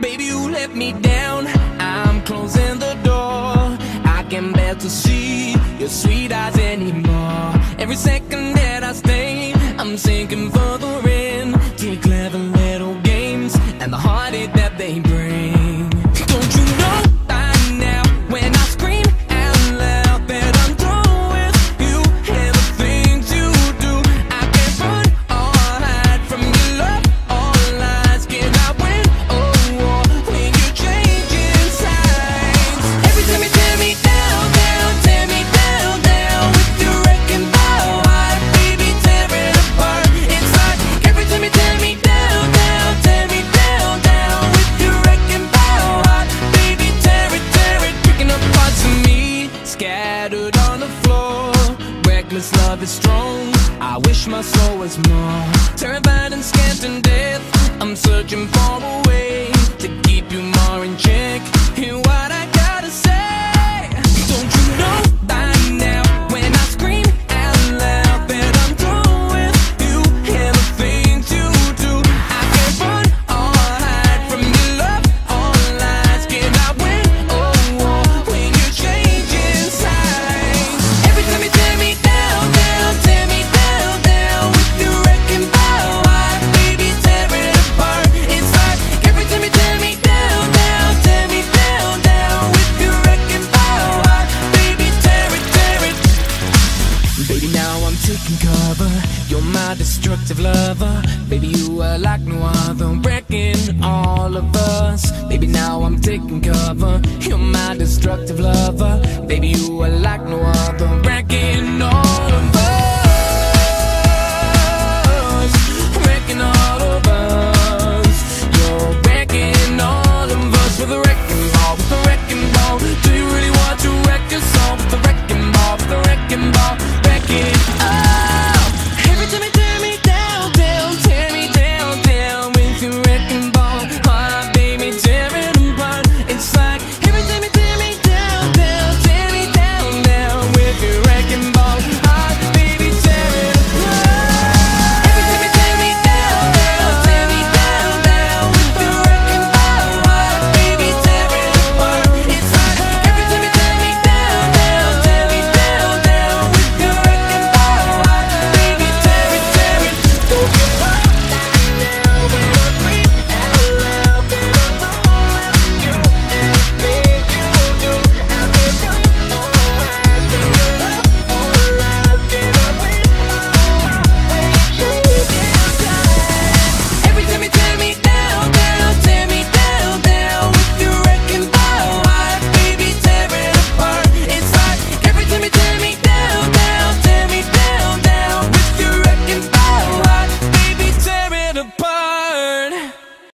Baby, you let me down. I'm closing the door. I can't bear to see your sweet eyes anymore. Every second that I stay, I'm sinking further in. Too clever little games and the heartache that. scattered on the floor. Reckless love is strong, I wish my soul was more. Terrified and scared to death, I'm searching for a way cover. You're my destructive lover. Baby, you are like no other, wrecking all of us. Baby, now I'm taking cover. You're my destructive lover. Baby, you are like no other, wrecking all